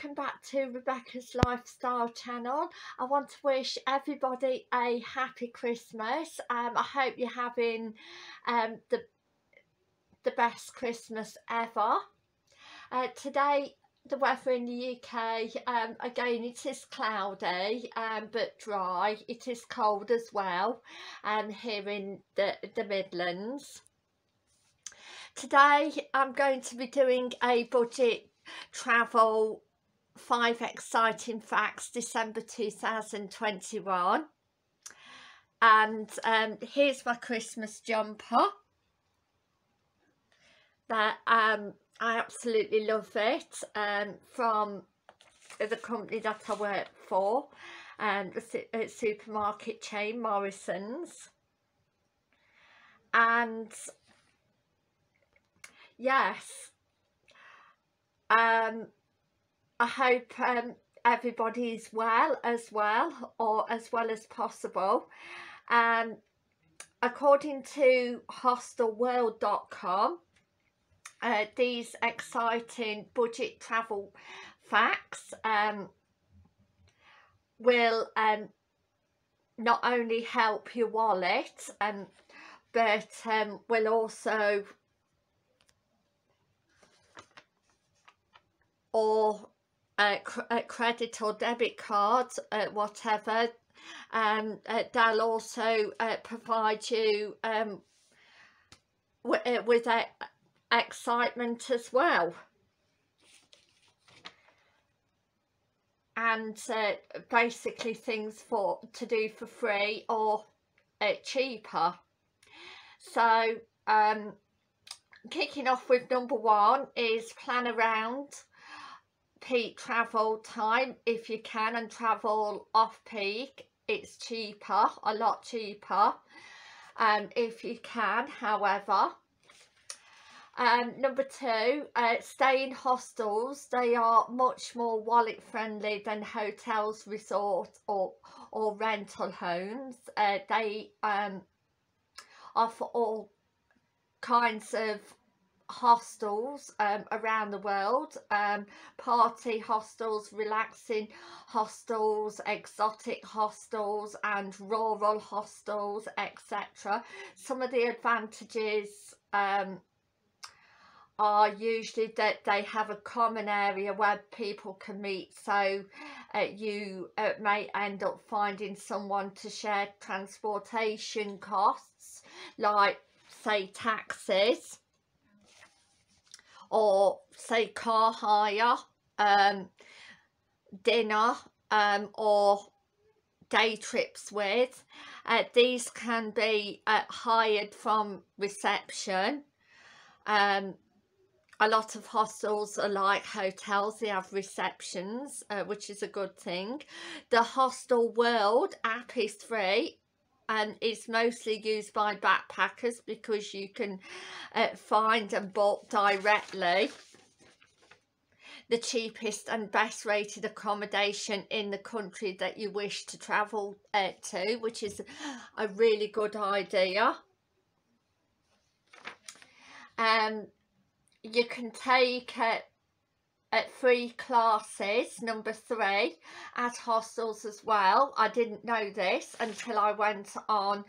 welcome back to Rebecca's Lifestyle channel. I want to wish everybody a happy Christmas. Um, I hope you're having um, the, the best Christmas ever. Uh, today the weather in the UK, um, again it is cloudy um, but dry. It is cold as well um, here in the, the Midlands. Today I'm going to be doing a budget travel five exciting facts December 2021 and um, here's my Christmas jumper. That um, I absolutely love it um, from the company that I work for and the supermarket chain Morrisons. And yes um, I hope um, everybody is well as well or as well as possible. Um, according to hostelworld.com uh, these exciting budget travel facts um, will um, not only help your wallet um, but um, will also or a, a credit or debit card, uh, whatever, um, uh, they'll also uh, provide you um, with, uh, excitement as well. And uh, basically things for to do for free or uh, cheaper. So um, kicking off with number one is plan around peak travel time. If you can and travel off peak it's cheaper a lot cheaper um if you can however. Um number two uh, stay in hostels. They are much more wallet friendly than hotels resorts or or rental homes. Uh, they um offer all kinds of hostels um, around the world um, party hostels relaxing hostels exotic hostels and rural hostels etc some of the advantages um, are usually that they have a common area where people can meet. So uh, you uh, may end up finding someone to share transportation costs like say taxis or say car hire, um, dinner um, or day trips with. Uh, these can be uh, hired from reception. Um, a lot of hostels are like hotels, they have receptions, uh, which is a good thing. The Hostelworld app is free and it's mostly used by backpackers because you can uh, find and book directly the cheapest and best rated accommodation in the country that you wish to travel uh, to which is a really good idea. Um you can take it at free classes number three at hostels as well. I didn't know this until i went on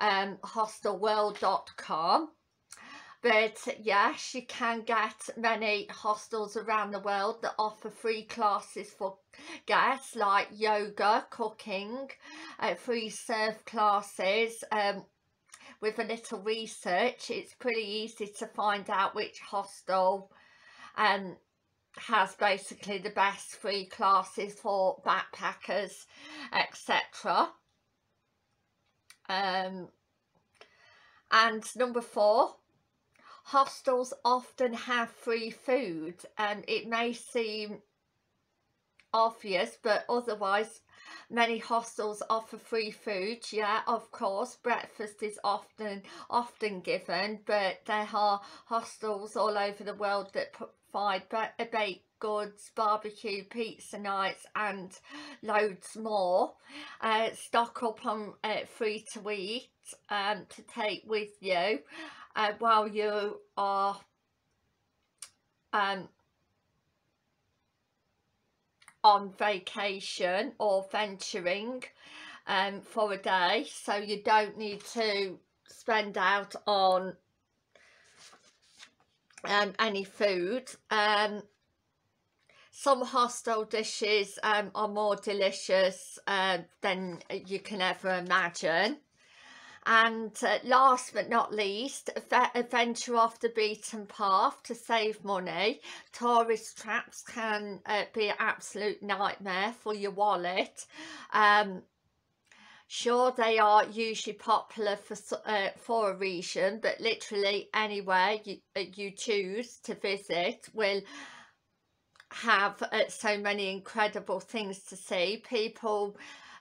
um hostelworld.com but yes you can get many hostels around the world that offer free classes for guests like yoga cooking uh, free surf classes um with a little research. It's pretty easy to find out which hostel um has basically the best free classes for backpackers etc um, and number four hostels often have free food and it may seem obvious but otherwise many hostels offer free food. Yeah of course breakfast is often often given but there are hostels all over the world that provide baked goods barbecue pizza nights and loads more. Uh, stock up on uh, free to eat um, to take with you uh, while you are um, on vacation or venturing um, for a day. So you don't need to spend out on um, any food um, some hostel dishes um, are more delicious uh, than you can ever imagine and uh, last but not least, venture off the beaten path to save money. Tourist traps can uh, be an absolute nightmare for your wallet. Um, sure, they are usually popular for uh, for a reason, but literally anywhere you, uh, you choose to visit will have uh, so many incredible things to see. People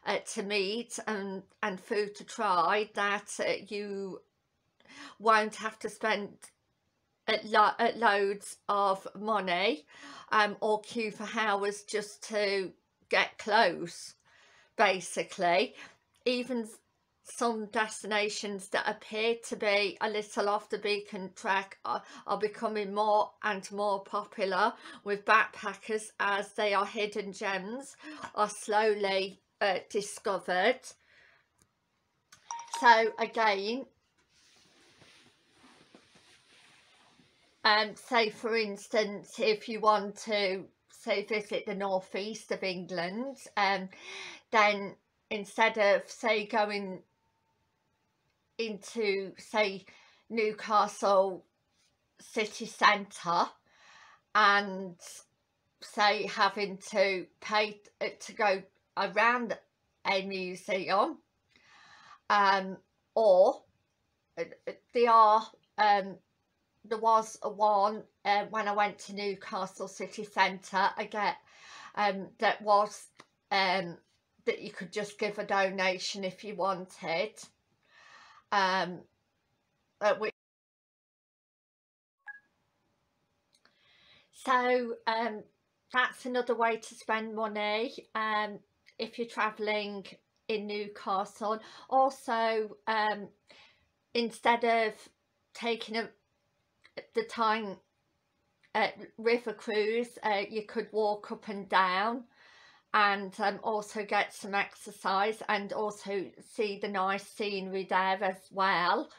uh, to meet and, and food to try that uh, you won't have to spend lo loads of money um, or queue for hours just to get close basically even some destinations that appear to be a little off the beacon track are, are, becoming more and more popular with backpackers as they are hidden gems are slowly uh, discovered. So again, um, say for instance, if you want to say visit the northeast of England, um, then instead of say going into say Newcastle city centre and say having to pay uh, to go around a museum um, or uh, they are um, there was a one uh, when I went to Newcastle city centre again um, that was um, that you could just give a donation if you wanted um, uh, which so um, that's another way to spend money um, if you're travelling in Newcastle. Also, um, instead of taking a, the time at river cruise, uh, you could walk up and down and um, also get some exercise and also see the nice scenery there as well.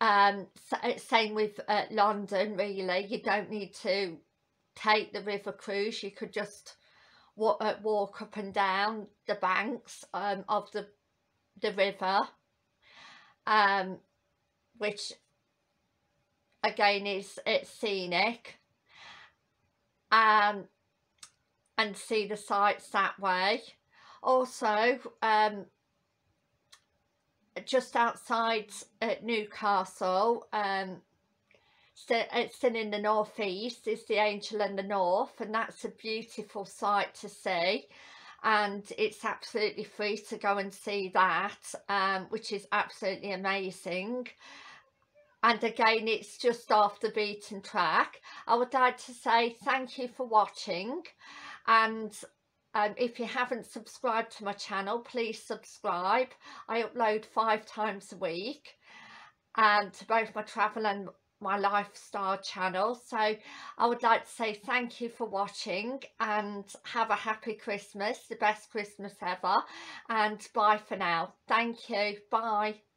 Um, so, uh, same with uh, London really, you don't need to take the river cruise, you could just walk, uh, walk up and down the banks um, of the the river um, which again is it's scenic. Um, and see the sights that way. Also um, just outside at Newcastle um, it's in the northeast is the angel in the north and that's a beautiful sight to see. And it's absolutely free to go and see that um, which is absolutely amazing. And again it's just off the beaten track. I would like to say thank you for watching and um, if you haven't subscribed to my channel please subscribe. I upload five times a week and to both my travel and my lifestyle channel. So I would like to say thank you for watching and have a happy Christmas the best Christmas ever. And bye for now. Thank you. Bye